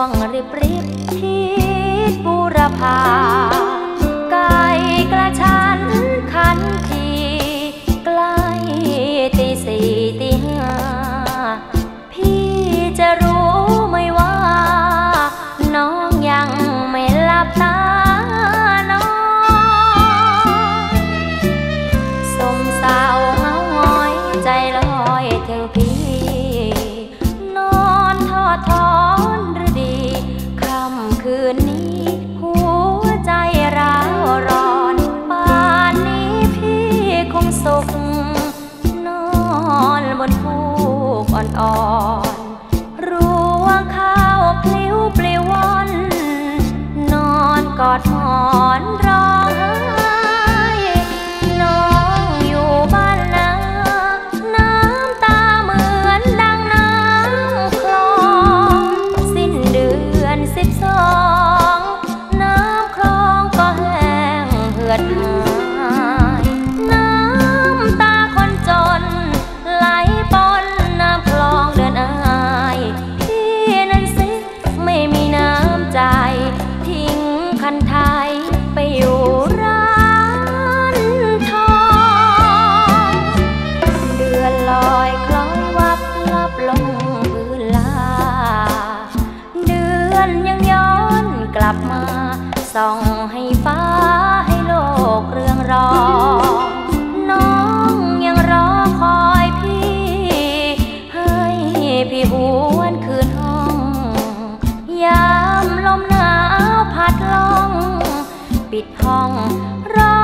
วงริบริบทิศบูรพา สุข นอนบนฟูกอ่อนๆรวงข้าวพลิ้วปลิวว่อน นอนกอดหมอนร้องไห้น้องอยู่บ้านนาน้ำตาเหมือนดังน้ำคลอง สิ้นเดือนสิบสอง ลอยคล้อยวับลับลงพื้นลา เดือนยังย้อนกลับมาส่องให้ฟ้าให้โลกเรืองรอง น้องยังรอคอยพี่ ให้พี่หวนคืนห้อง ยามลมหนาวพัดลง ปิดห้องรอ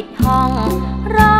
ปิดห้องรอ